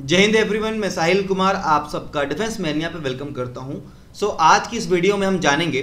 जय हिंद एवरीवन मैं साहिल कुमार आप सबका डिफेंस मैनिया पे वेलकम करता हूँ। सो so, आज की इस वीडियो में हम जानेंगे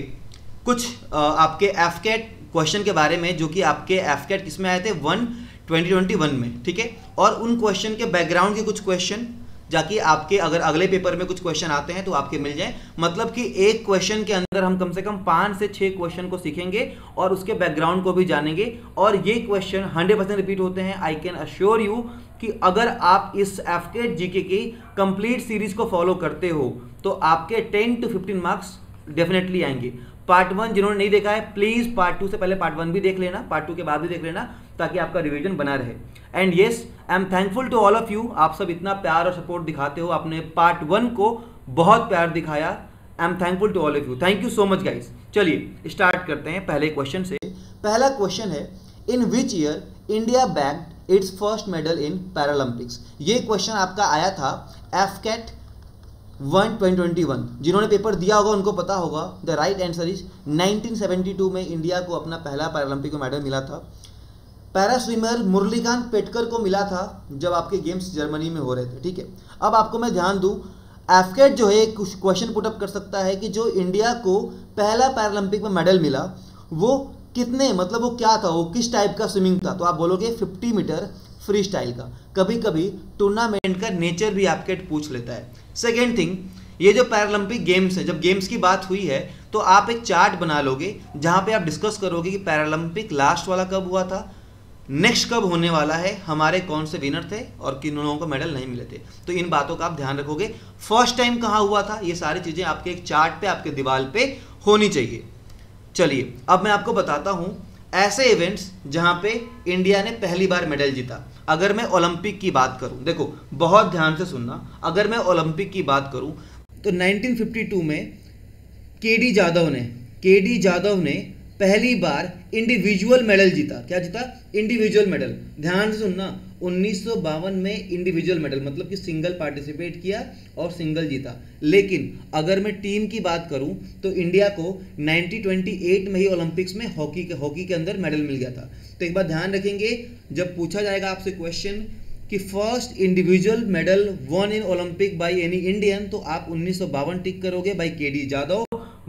कुछ आपके एफ़ कैट क्वेश्चन के बारे में जो कि आपके एफ़ कैट किसमें आए थे? वन 2021 में ठीक है? और उन क्वेश्चन के बैकग्राउंड के कुछ क्वेश्चन जाकि आपके अगर अगले पेपर में कुछ क्वेश्चन आते हैं तो आपके मिल जाए। मतलब कि एक क्वेश्चन के अंदर हम कम से कम पाँच से छह क्वेश्चन को सीखेंगे और उसके बैकग्राउंड को भी जानेंगे। और ये क्वेश्चन हंड्रेड परसेंट रिपीट होते हैं। आई कैन अश्योर यू कि अगर आप इस एफ़ के जीके की कंप्लीट सीरीज़ को फॉलो करते हो तो आपके ten to fifteen marks definitely आएँगे। पार्ट वन जिन्होंने नहीं देखा है प्लीज़ पार्ट टू से पहले पार्ट वन भी देख लेना। पार्ट टू के बाद भी देख लेना। ताकि आपका रिवीजन बना रहे। And yes I am thankful to all of you आप सब इतना प्यार और सपोर्ट दिखाते हो। आपने पार्ट वन को बहुत प्यार दिखाया। I am thankful to all of you thank you so much guys चलिए स्टार्ट करते हैं पहले क्वेश्चन से। पहला क्वेश्चन है in which year India bagged its first medal in Paralympics ये क्वेश्चन आपका आया था AFCAT one twenty one जिन्होंने पेपर दिया होगा, उनको पता होगा। द राइट आंसर इज़ 1972 में इंडिया को अपना पहला पैरालंपिक मेडल मिला था। पैरा स्विमर मुरलीकांत पेटकर को मिला था जब आपके गेम्स जर्मनी में हो रहे थे, ठीक है? अब आपको मैं ध्यान दूँ, एफकेट जो है, कुछ क्वेश्चन पुटअप कर सकता है कि जो इंडिया को पहला पैरालंपिक में मेडल मिला, वो कितने मतलब वो क्या था, वो किस टाइप का स्विमिंग था? तो आप बोलोगे 50 मीटर फ्री स्टाइल का। कभी कभी टूर्नामेंट का नेचर भी आपके पूछ लेता है। सेकेंड थिंग ये जो पैरालंपिक गेम्स है, जब गेम्स की बात हुई है तो आप एक चार्ट बना लोगे, जहाँ पे आप डिस्कस करोगे कि पैरालंपिक लास्ट वाला कब हुआ था नेक्स्ट कब होने वाला है, हमारे कौन से विनर थे और किन लोगों को मेडल नहीं मिले थे? तो इन बातों का आप ध्यान रखोगे। फ़र्स्ट टाइम कहाँ हुआ था? ये सारी चीज़ें आपके एक चार्ट पे, आपके दीवार पे होनी चाहिए। चलिए, अब मैं आपको बताता हूँ ऐसे इवेंट्स जहाँ पे इंडिया ने पहली बार मेडल जीता। अगर मैं ओलंपिक की बात करूँ, देखो, बहुत ध्यान से सुनना। अगर मैं ओलंपिक की बात करूँ तो 1952 में के डी ने के डी ने पहली बार इंडिविजुअल मेडल जीता। क्या जीता? इंडिविजुअल मेडल ध्यान से सुनना, उन्नीस सौ बावन में इंडिविजुअल मेडल मतलब कि सिंगल पार्टिसिपेट किया और सिंगल जीता। लेकिन अगर मैं टीम की बात करूँ तो इंडिया को 1928 में ही ओलंपिक्स में हॉकी के हॉकी के अंदर मेडल मिल गया था। तो एक बार ध्यान रखेंगे, जब पूछा जाएगा आपसे क्वेश्चन कि first individual medal won in Olympic by any Indian तो आप उन्नीस सौ बावन टिक करोगे by K D Jadhav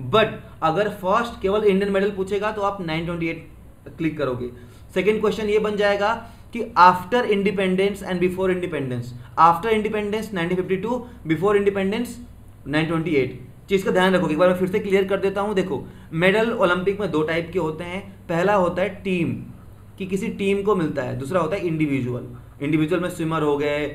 but अगर फ़र्स्ट केवल इंडियन मेडल पूछेगा तो आप 928 क्लिक करोगे। सेकेंड क्वेश्चन ये बन जाएगा कि after independence and before independence after independence 1952 before independence 928 चीज़ का ध्यान रखोगे, एक बार मैं फिर से क्लियर कर देता हूँ। देखो मेडल ओलंपिक में दो टाइप के होते हैं। पहला होता है टीम कि किसी टीम को मिलता है। दूसरा होता है इंडिविजुअल इंडिविजुअल में स्विमर हो गए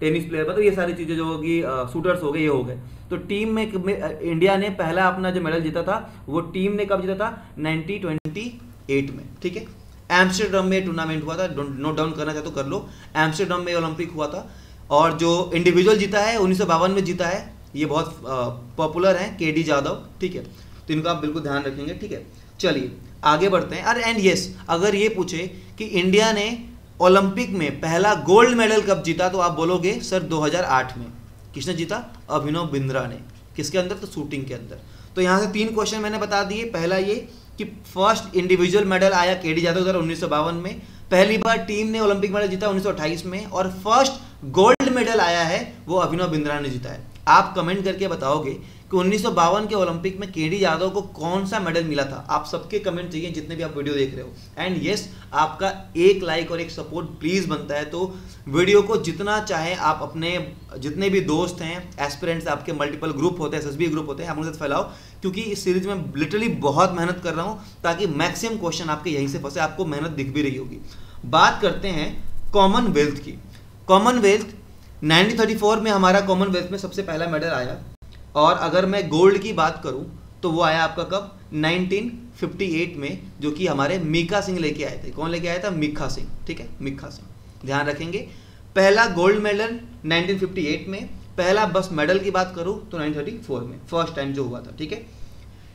टेनिस प्लेयर मतलब ये सारी चीज़ें जो होगी शूटर्स हो गए, ये हो गए। तो टीम में इंडिया ने पहला अपना जो मेडल जीता था, वो टीम ने कब जीता था? 1928 में, ठीक है? एम्स्टरडम में टूर्नामेंट हुआ था नोट डाउन करना चाहे तो कर लो। एम्स्टरडम में ओलंपिक हुआ था, और जो इंडिविजुअल जीता है, उन्नीस सौ बावन में जीता है, ये बहुत पॉपुलर है के डी जादव ठीक है? तो इनका आप बिल्कुल ध्यान रखेंगे, ठीक है? चलिए, आगे बढ़ते हैं। अरे एंड यस अगर ये पूछे कि इंडिया ने ओलंपिक में पहला गोल्ड मेडल कब जीता तो आप बोलोगे सर 2008 में। किसने जीता? अभिनव बिंद्रा ने। किसके अंदर? तो शूटिंग के अंदर। तो यहाँ से तीन क्वेश्चन मैंने बता दिए। पहला ये कि फ़र्स्ट इंडिविजुअल मेडल आया के डी जादव उन्नीस में। पहली बार टीम ने ओलंपिक मेडल जीता उन्नीस सौ अट्ठाइस में। और फ़र्स्ट गोल्ड मेडल आया है, वो अभिनव बिंद्रा ने जीता है। आप कमेंट करके बताओगे कि उन्नीस के ओलंपिक में के यादव को कौन सा मेडल मिला था? आप सबके कमेंट चाहिए, जितने भी आप वीडियो देख रहे हो। एंड यस आपका एक लाइक और एक सपोर्ट प्लीज़ बनता है। तो वीडियो को जितना चाहे आप अपने, जितने भी दोस्त हैं एस्पिरेंट्स आपके मल्टीपल ग्रुप होते हैं एस ग्रुप होते हैं, आप उनके साथ फैलाओ। क्योंकि इस सीरीज़ में लिटरली बहुत मेहनत कर रहा हूँ, ताकि मैक्सिमम क्वेश्चन आपके यहीं से फंसे, आपको मेहनत दिख भी रही होगी। बात करते हैं कॉमनवेल्थ की। कॉमनवेल्थ 1934 में हमारा कॉमनवेल्थ में सबसे पहला मेडल आया। और अगर मैं गोल्ड की बात करूँ तो वो आया आपका कब? 1958 में, जो कि हमारे मीका सिंह लेके आए थे। कौन लेके आया था? मिखा सिंह, ठीक है? मिखा सिंह। ध्यान रखेंगे, पहला गोल्ड मेडल 1958 में, पहला बस मेडल की बात करूँ तो 1934 में फ़र्स्ट टाइम जो हुआ था, ठीक है?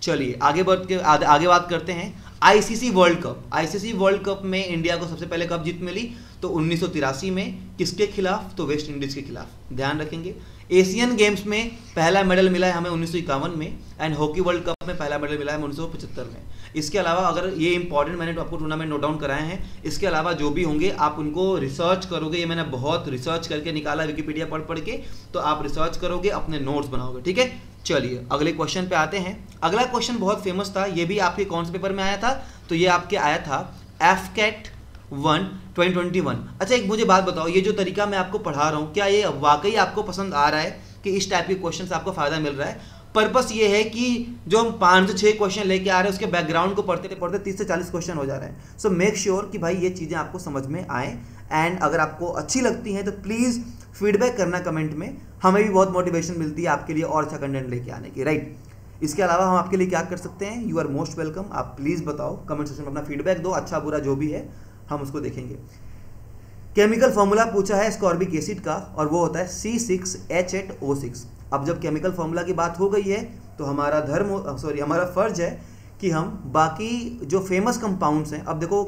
चलिए, आगे बढ़ के आगे बात करते हैं। ICC World Cup ICC World Cup में इंडिया को सबसे पहले कब जीत मिली? तो उन्नीस सौ तिरासी में किसके खिलाफ? तो वेस्ट इंडीज के खिलाफ। ध्यान रखेंगे। एशियन गेम्स में पहला मेडल मिला है हमें उन्नीस सौ इक्यावन में एंड हॉकी वर्ल्ड कप में पहला मेडल मिला है उन्नीस में। इसके अलावा अगर ये इंपॉर्टेंट मैंने आपको टूर्नामेंट नोट डाउन कराए हैं, इसके अलावा जो भी होंगे, आप उनको रिसर्च करोगे। ये मैंने बहुत रिसर्च करके निकाला विकीपीडिया पढ़ पढ़ के तो आप रिसर्च करोगे, अपने नोट्स बनाओगे, ठीक है? चलिए, अगले क्वेश्चन पे आते हैं। अगला क्वेश्चन बहुत फ़ेमस था, ये भी आपके कौन से पेपर में आया था तो ये आपके आया था। AFCAT one, twenty twenty one. अच्छा एक मुझे बात बताओ, ये जो तरीका मैं आपको पढ़ा रहा हूँ, क्या ये वाकई आपको पसंद आ रहा है कि इस टाइप के क्वेश्चन आपको फ़ायदा मिल रहा है? पर्पस ये है कि जो हम पाँच से क्वेश्चन लेके आ रहे हैं, उसके बैकग्राउंड को पढ़ते पढ़ते तीस से चालीस क्वेश्चन हो जा रहे हैं। सो मेक श्योर कि भाई ये चीज़ें आपको समझ में आए। एंड अगर आपको अच्छी लगती हैं तो प्लीज़ फीडबैक करना कमेंट में। हमें भी बहुत मोटिवेशन मिलती है आपके लिए और अच्छा कंटेंट लेके आने की राइट इसके अलावा हम आपके लिए क्या कर सकते हैं? यू आर मोस्ट वेलकम आप प्लीज़ बताओ कमेंट सेक्शन में अपना फीडबैक दो अच्छा बुरा जो भी है। हम उसको देखेंगे। केमिकल फॉर्मूला पूछा है स्कॉर्बिक एसिड का और वो होता है C six H eight O six अब जब केमिकल फॉर्मूला की बात हो गई है तो हमारा धर्म सॉरी हमारा फ़र्ज़ है कि हम बाकी जो फ़ेमस कंपाउंड्स हैं, अब देखो,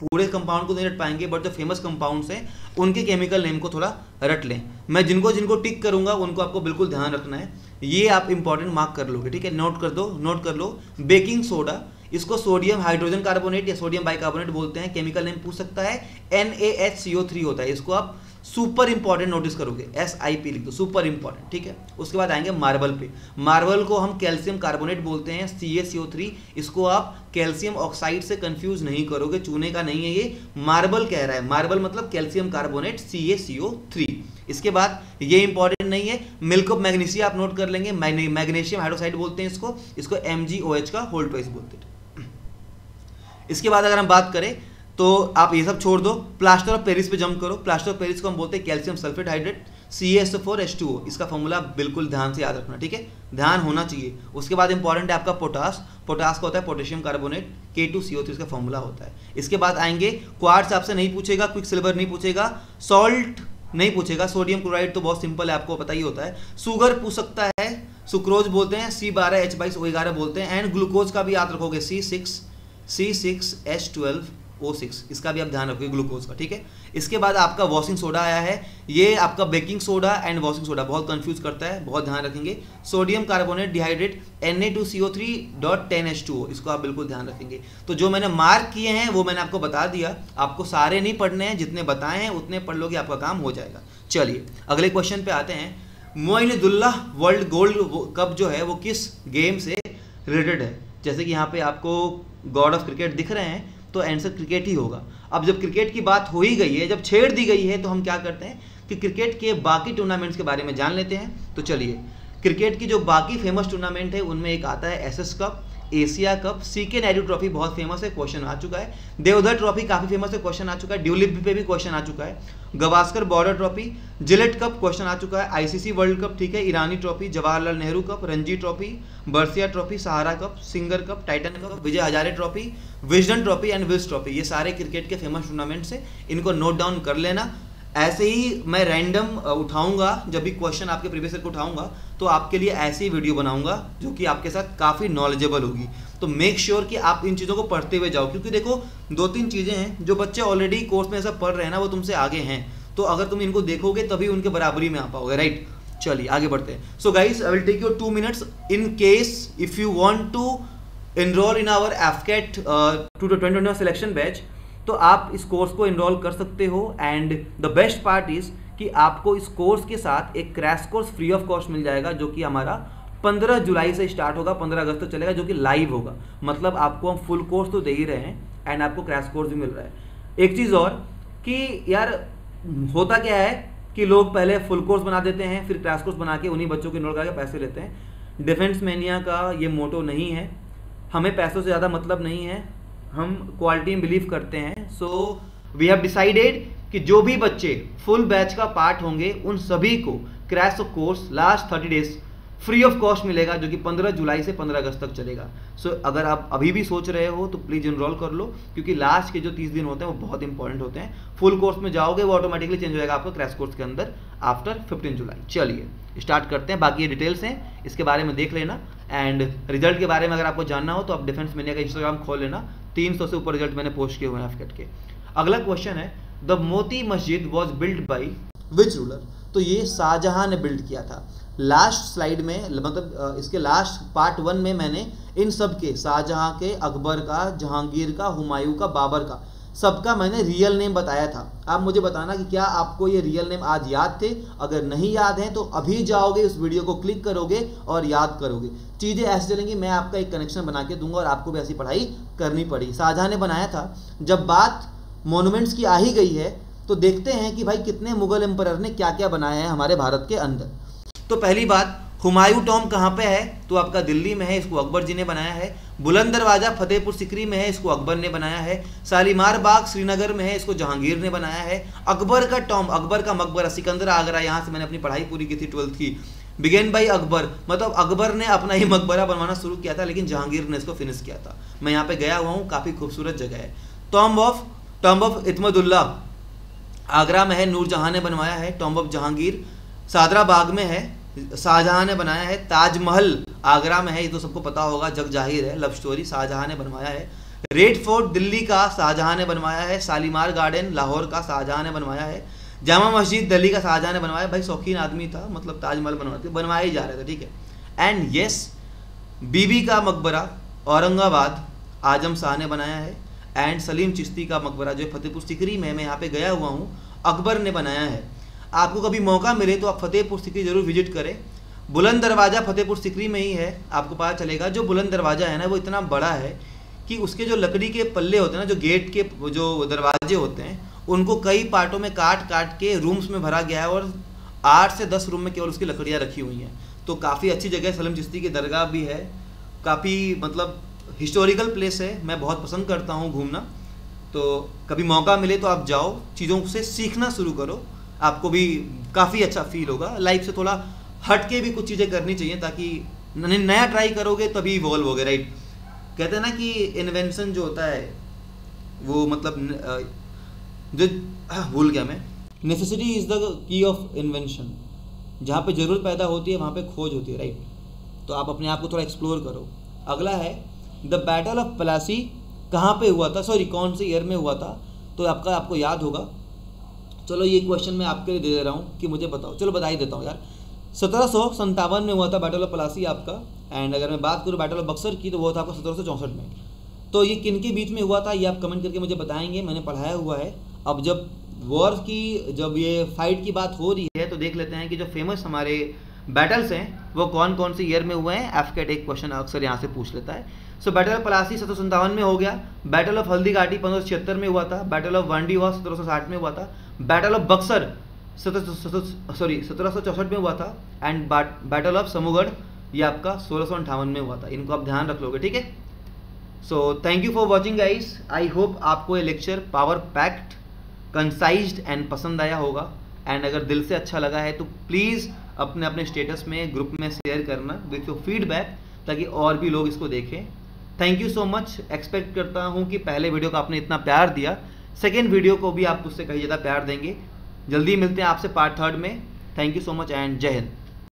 पूरे कंपाउंड को नहीं रट पाएँगे बट जो फ़ेमस कंपाउंड्स हैं, उनके केमिकल नेम को थोड़ा रट लें। मैं जिनको जिनको टिक करूँगा, उनको आपको बिल्कुल ध्यान रखना है। ये आप इंपॉर्टेंट मार्क कर लोगे, ठीक है? नोट कर दो नोट कर लो। बेकिंग सोडा इसको सोडियम हाइड्रोजन कार्बोनेट या सोडियम बाइकार्बोनेट बोलते हैं, केमिकल नेम पूछ सकता है। N A H C O three होता है, इसको आप सुपर इंपॉर्टेंट नोटिस करोगे एस आई पी लिख दो सुपर इंपॉर्टेंट ठीक है? उसके बाद आएँगे मार्बल पे। मार्बल को हम कैल्शियम कार्बोनेट बोलते हैं सी एस सी थ्री इसको आप कैल्शियम ऑक्साइड से कंफ्यूज नहीं करोगे, चूने का नहीं है ये। मार्बल कह रहा है मार्बल मतलब calcium carbonate C A C O three इसके बाद ये इंपॉर्टेंट नहीं है मिल्क ऑफ़ मैग्नीशिया आप नोट कर लेंगे मैग्नीशियम हाइड्रोक्साइड बोलते हैं इसको इसको एम जी ओ एच का होल्ड ट्वाइस बोलते हैं। इसके बाद अगर हम बात करें तो आप ये सब छोड़ दो। प्लास्टर ऑफ़ पेरिस पे जंप करो। प्लास्टर ऑफ़ पेरिस को हम बोलते हैं calcium sulphate hydrate C S four H two O इसका फॉर्मूला बिल्कुल ध्यान से याद रखना, ठीक है? ध्यान होना चाहिए। उसके बाद इंपॉर्टेंट है आपका पोटास पोटास का होता है potassium carbonate K two C O three इसका फॉर्मूला होता है। इसके बाद आएँगे क्वार्ट्स आपसे नहीं पूछेगा क्विक सिल्वर नहीं पूछेगा सॉल्ट नहीं पूछेगा। सोडियम क्लोराइड तो बहुत सिंपल है, आपको पता ही होता है। सुगर पूछ सकता है सुक्रोज बोलते हैं सी बारह एच बाईस ओ ग्यारह बोलते हैं एंड ग्लूकोज का भी याद रखोगे C six C six H twelve O six इसका भी आप ध्यान रखोगे ग्लूकोज का, ठीक है? इसके बाद आपका वॉशिंग सोडा आया है, ये आपका baking soda and washing soda बहुत कंफ्यूज करता है, बहुत ध्यान रखेंगे। Sodium carbonate dehydrate N A two C O three dot ten H two O इसको आप बिल्कुल ध्यान रखेंगे। तो जो मैंने मार्क किए हैं, वो मैंने आपको बता दिया। आपको सारे नहीं पढ़ने हैं, जितने बताए हैं, उतने पढ़ लोगे, आपका काम हो जाएगा। चलिए, अगले क्वेश्चन पे आते हैं। मोइनुद्दुल्ला वर्ल्ड गोल्ड कप जो है, वो किस गेम से रिलेटेड है? जैसे कि यहाँ पे आपको गॉड ऑफ़ क्रिकेट दिख रहे हैं तो आंसर क्रिकेट ही होगा। अब जब क्रिकेट की बात हो ही गई है, जब छेड़ दी गई है तो हम क्या करते हैं कि क्रिकेट के बाकी टूर्नामेंट्स के बारे में जान लेते हैं। तो चलिए क्रिकेट की जो बाकी फ़ेमस टूर्नामेंट है, उनमें एक आता है S Cup Asia Cup C K Naidu Trophy बहुत फ़ेमस है क्वेश्चन आ चुका है। देवधर ट्रॉफी काफ़ी फ़ेमस है क्वेश्चन आ चुका है। ड्यूलिप पे भी क्वेश्चन आ चुका है। Gavaskar Border Trophy Gillette Cup question आ चुका है। आईसीसी वर्ल्ड कप ठीक है Irani Trophy Jawaharlal Nehru Cup Ranji Trophy बर्सिया Trophy Sahara Cup Singer Cup Titan Cup Vijay Hazare Trophy Wisden Trophy and Wills Trophy ये सारे cricket के famous tournament से इनको note down कर लेना। ऐसे ही मैं रैंडम उठाऊँगा, जब भी क्वेश्चन आपके प्रीवियस को उठाऊँगा तो आपके लिए ऐसी वीडियो बनाऊँगा, जो कि आपके साथ काफ़ी नॉलेजेबल होगी। तो मेक श्योर sure कि आप इन चीज़ों को पढ़ते हुए जाओ, क्योंकि देखो दो तीन चीज़ें हैं, जो बच्चे ऑलरेडी कोर्स में ऐसा पढ़ रहे हैं ना, वो तुमसे आगे हैं। तो अगर तुम इनको देखोगे, तभी उनके बराबरी में आ पाओगे राइट चलिए, आगे बढ़ते हैं। So guys I will take you two minutes in case if you want to enrol in our AFCAT two twenty selection batch तो आप इस कोर्स को इनरोल कर सकते हो and the best part is कि आपको इस कोर्स के साथ एक crash course free of cost मिल जाएगा, जो कि हमारा 15 जुलाई से स्टार्ट होगा 15 अगस्त तक तो चलेगा, जो कि लाइव होगा। मतलब आपको हम फुल कोर्स तो दे ही रहे हैं एंड आपको क्रैश कोर्स भी मिल रहा है। एक चीज़ और कि यार, होता क्या है कि लोग पहले फुल कोर्स बना देते हैं, फिर क्रैश कोर्स बना के उन्हीं बच्चों को इनरोल करके पैसे लेते हैं। डिफेंस मैनिया का ये मोटो नहीं है। हमें पैसों से ज़्यादा मतलब नहीं है। हम क्वालिटी में बिलीव करते हैं। सो वी हैव डिसाइडेड कि जो भी बच्चे फुल बैच का पार्ट होंगे उन सभी को crash of course last thirty days free of cost मिलेगा जो कि 15 जुलाई से 15 अगस्त तक चलेगा। सो so, अगर आप अभी भी सोच रहे हो तो प्लीज़ इनरोल कर लो क्योंकि लास्ट के जो 30 दिन होते हैं वो बहुत इंपॉर्टेंट होते हैं। फुल कोर्स में जाओगे वो ऑटोमेटिकली चेंज हो जाएगा आपका क्रैश कोर्स के अंदर आफ्टर 15 जुलाई। चलिए स्टार्ट करते हैं। बाकी ये डिटेल्स हैं इसके बारे में देख लेना। एंड रिज़ल्ट के बारे में अगर आपको जानना हो तो आप डिफेंस मीडिया का इंस्टाग्राम खोल लेना। तीन से ऊपर रिज़ल्ट मैंने पोस्ट किए हुए हैं के। अगला क्वेश्चन है the Moti Masjid was build by which ruler तो ये शाहजहां ने बिल्ड किया था। लास्ट स्लाइड में मतलब इसके लास्ट पार्ट वन में मैंने इन सब के शाहजहां के अकबर का जहांगीर का हुमायूं का बाबर का सबका मैंने रियल नेम बताया था। आप मुझे बताना कि क्या आपको ये रियल नेम आज याद थे? अगर नहीं याद है तो अभी जाओगे, उस वीडियो को क्लिक करोगे और याद करोगे। चीज़ें ऐसे चलेंगी, मैं आपका एक कनेक्शन बना के दूँगा और आपको भी ऐसी पढ़ाई करनी पड़ी शाहजहां ने बनाया था। जब बात मोनूमेंट्स की आ ही गई है तो देखते हैं कि भाई कितने मुगल एम्पर ने क्या क्या बनाया है हमारे भारत के अंदर। तो पहली बात हुमायूं टॉम कहाँ पे है? तो आपका दिल्ली में है, इसको अकबर जी ने बनाया है। बुलंद दरवाज़ा फतेहपुर सिकरी में है, इसको अकबर ने बनाया है। सालीमार बाग श्रीनगर में है, इसको जहांगीर ने बनाया है। अकबर का टॉम अकबर का मकबरा, सिकंदर आगरा, यहाँ से मैंने अपनी पढ़ाई पूरी की थी ट्वेल्थ की। बिगेन बाई अकबर मतलब अकबर ने अपना ही मकबरा बनवाना शुरू किया था, लेकिन जहांगीर ने इसको फिनिश किया था। मैं यहाँ पे गया हुआ हूँ, काफ़ी खूबसूरत जगह है। Tomb of tomb of Itimaduddaula, Agra में है, नूरजहां ने बनवाया है टॉम्ब ऑफ़ जहांगीर। सादरा बाग में है शाहजहां ने बनाया है ताजमहल, आगरा में है, ये तो सबको पता होगा, जग ज़ाहिर है लव स्टोरी शाहजहां ने बनवाया है। रेड फोर्ट दिल्ली का शाहजहां ने बनवाया है, शालीमार गार्डन लाहौर का शाहजहां ने बनवाया है। जामा मस्जिद, दिल्ली का शाहजहां ने बनवाया भाई, शौकीन आदमी था मतलब ताजमहल बनवाते, बनवाया ही जा रहा था, ठीक है। एंड यस बीबी का मकबरा, औरंगाबाद, आज़म शाह ने बनाया है। एंड सलीम चिश्ती का मकबरा, जो फतेहपुर सिकरी में, मैं यहाँ पे गया हुआ हूँ, अकबर ने बनाया है। आपको कभी मौका मिले तो आप फतेहपुर सिकरी ज़रूर विज़िट करें। बुलंद दरवाज़ा फतेहपुर सिकरी में ही है, आपको पता चलेगा। जो बुलंद दरवाज़ा है ना, वो इतना बड़ा है कि उसके जो लकड़ी के पल्ले होते हैं ना, जो गेट के, जो दरवाजे होते हैं, उनको कई पार्टों में काट काट के रूम्स में भरा गया है और आठ से दस रूम में केवल उसकी लकड़ियाँ रखी हुई हैं। तो काफ़ी अच्छी जगह सलम चिश्ती की दरगाह भी है। काफ़ी मतलब हिस्टोरिकल प्लेस है। मैं बहुत पसंद करता हूँ घूमना। तो कभी मौका मिले तो आप जाओ। चीज़ों से सीखना शुरू करो। आपको भी काफ़ी अच्छा फील होगा। लाइफ से थोड़ा हट के भी कुछ चीज़ें करनी चाहिए ताकि नया ट्राई करोगे तभी इवॉल्व होगे राइट कहते हैं ना कि इन्वेंशन जो होता है वो मतलब जो हाँ, भूल गया मैं। Necessity is the key of invention जहाँ पे ज़रूरत पैदा होती है वहाँ पे खोज होती है राइट तो आप अपने आप को थोड़ा एक्सप्लोर करो। अगला है द बैटल ऑफ़ पलासी कहाँ पे हुआ था? सॉरी कौन से ईयर में हुआ था? तो आपका आपको याद होगा चलो ये क्वेश्चन मैं आपके लिए दे दे रहा हूँ कि मुझे बताओ। चलो बता ही देता हूँ यार। सत्रह सौ संतावन में हुआ था बैटल ऑफ़ पलासी आपका। एंड अगर मैं बात करूँ बैटल ऑफ़ बक्सर की तो वो था आपका सत्रह सौ चौंसठ में। तो ये किन के बीच में हुआ था, ये आप कमेंट करके मुझे बताएँगे। मैंने पढ़ाया हुआ है। अब जब वॉर की, जब ये फाइट की बात हो रही है तो देख लेते हैं कि जो फ़ेमस हमारे बैटल्स हैं, वो कौन कौन से ईयर में हुए हैं? एफ़ कैट एक क्वेश्चन अक्सर यहाँ से पूछ लेता है। सो बैटल ऑफ़ पलासी सत्रह में हो गया। बैटल ऑफ़ हल्दी घाटी पंद्रह में हुआ था। बैटल ऑफ़ वांडी हुआ सत्रह सौ साठ में हुआ था। बैटल ऑफ़ बक्सर सॉरी सत्रह में हुआ था एंड बैटल ऑफ़ समूगढ़ ये आपका सोलह में हुआ था। इनको आप ध्यान रख लोगे, ठीक है? So thank you for watching guys I hope आपको ये lecture power packed concised and पसंद आया होगा। एंड अगर दिल से अच्छा लगा है तो प्लीज़ अपने अपने स्टेटस में ग्रुप में शेयर करना विथ योर फीडबैक ताकि और भी लोग इसको देखें। Thank you so much expect करता हूँ कि पहले वीडियो को आपने इतना प्यार दिया। सेकेंड वीडियो को भी आप उससे कहीं ज़्यादा प्यार देंगे। जल्दी मिलते हैं आपसे पार्ट थर्ड में। Thank you so much and जय हिंद